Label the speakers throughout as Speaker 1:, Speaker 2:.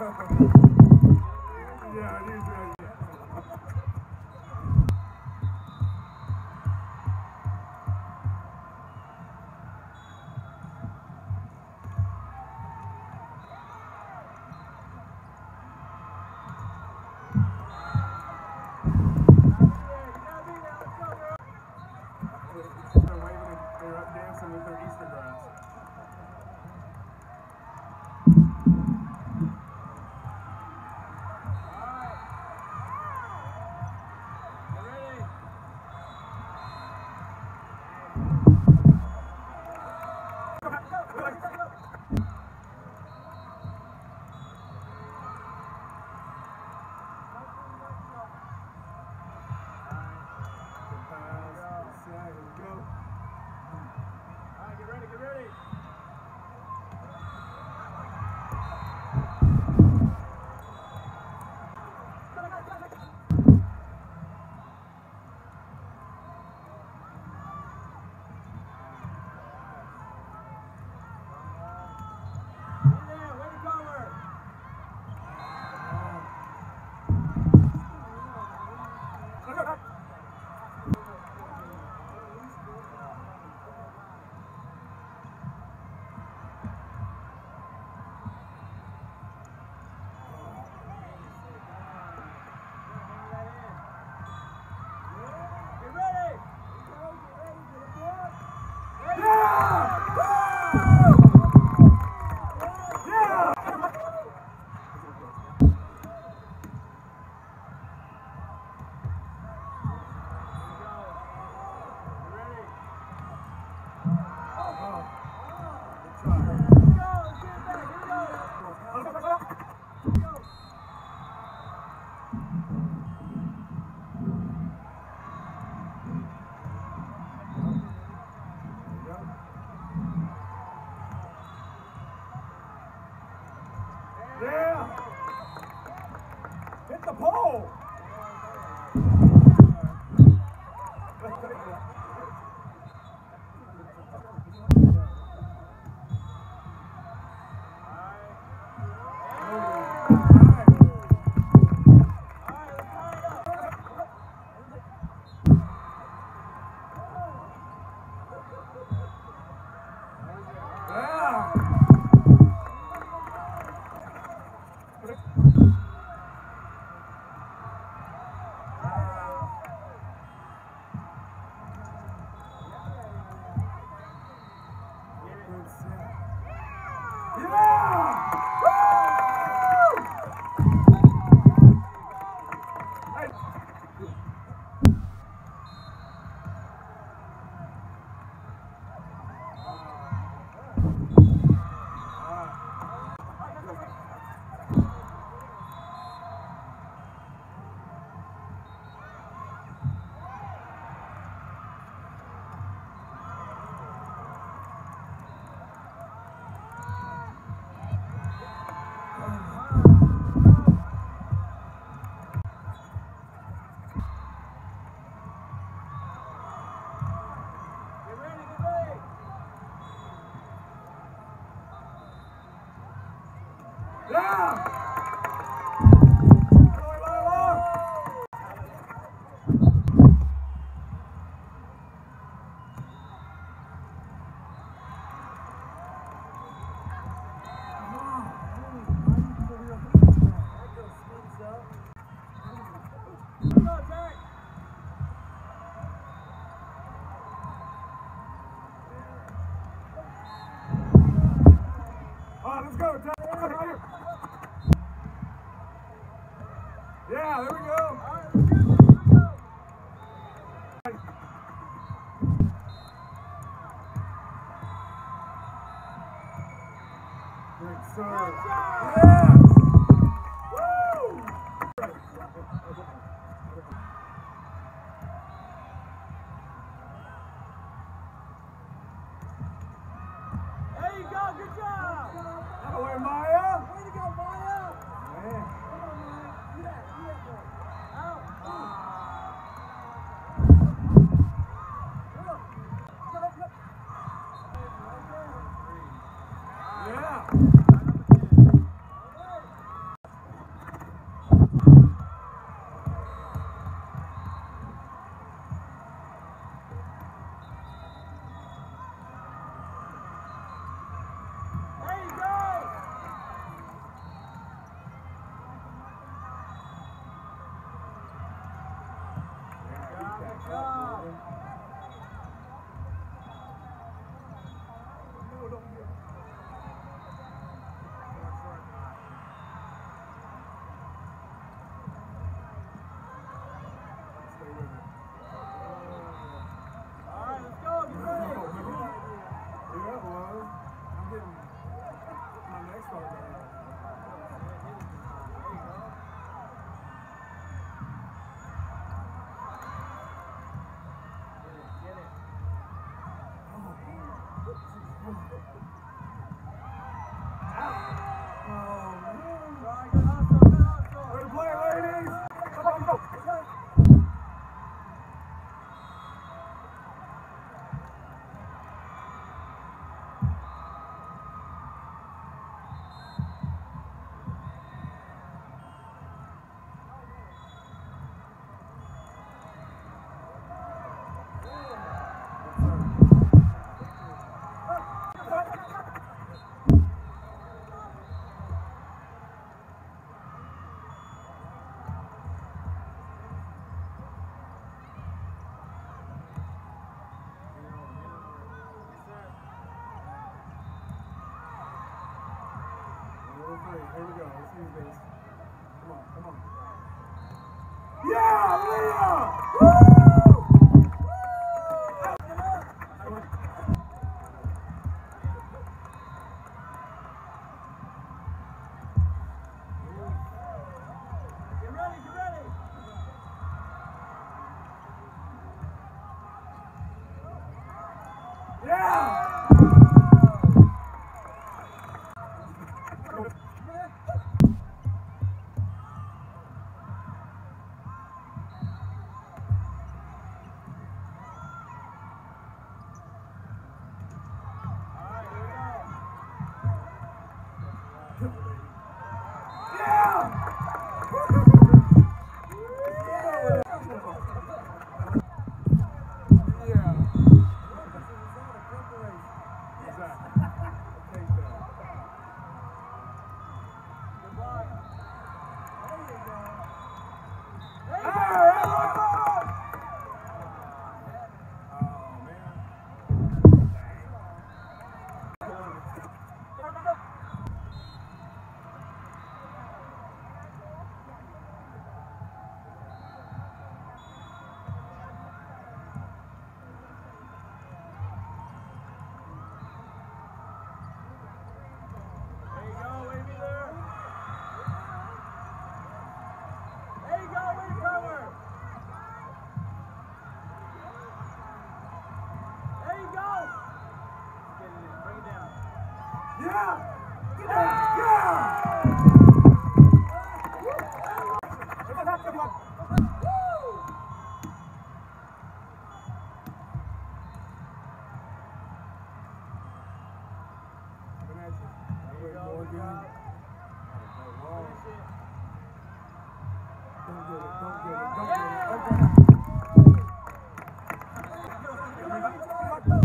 Speaker 1: yeah, Yeah! Good
Speaker 2: job!
Speaker 1: That way, Maya.
Speaker 2: Way to go, Maya!
Speaker 1: Man.
Speaker 2: Do that, do that, boy. Out.
Speaker 1: Ah. Yeah.
Speaker 2: Minha, minha! Uh!
Speaker 1: Don't get it, don't get it, don't get it.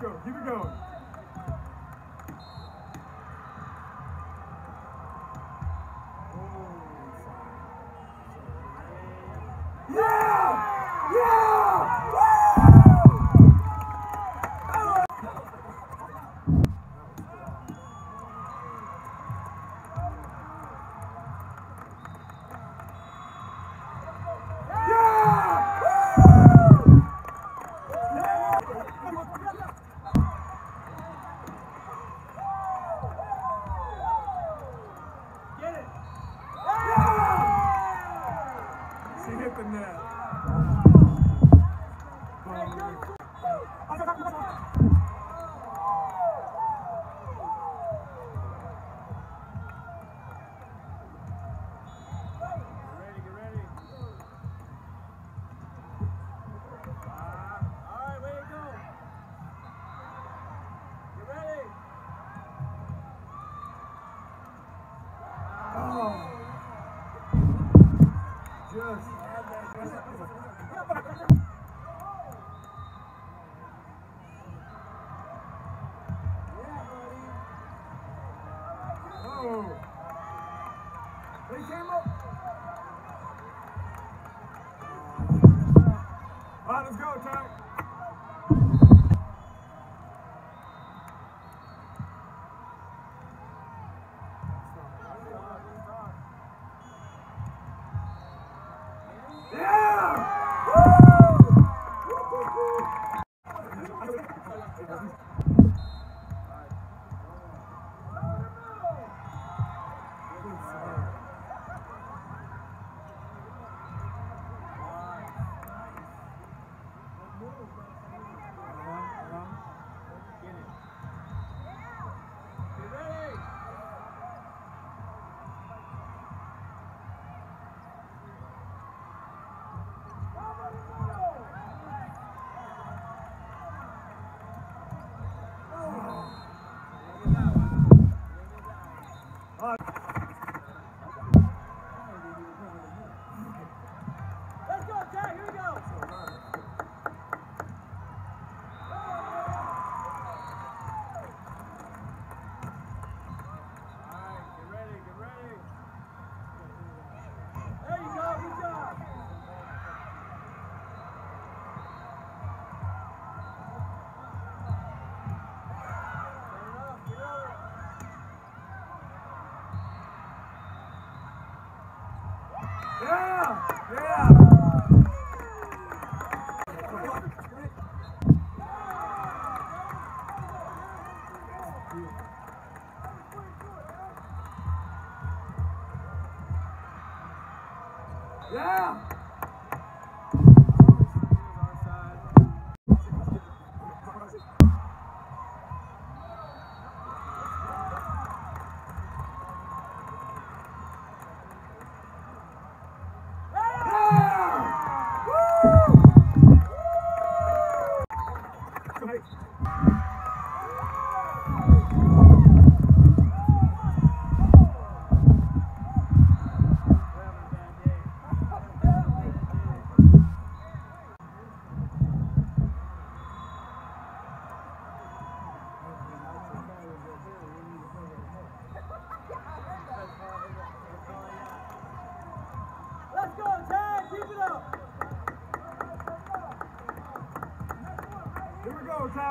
Speaker 1: go. Keep it going. Yeah!